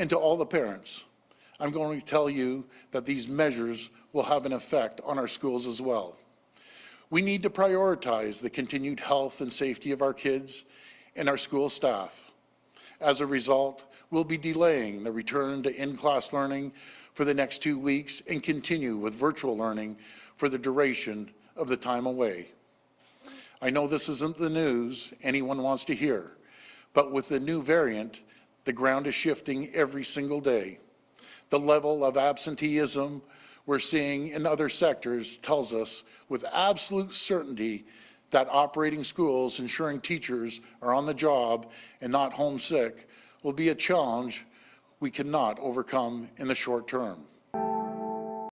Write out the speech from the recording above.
And to all the parents, I'm going to tell you that these measures will have an effect on our schools as well. We need to prioritize the continued health and safety of our kids and our school staff. As a result, we'll be delaying the return to in-class learning for the next two weeks and continue with virtual learning for the duration of the time away. I know this isn't the news anyone wants to hear, but with the new variant, the ground is shifting every single day. The level of absenteeism we're seeing in other sectors tells us with absolute certainty that operating schools, ensuring teachers are on the job and not homesick, will be a challenge we cannot overcome in the short term.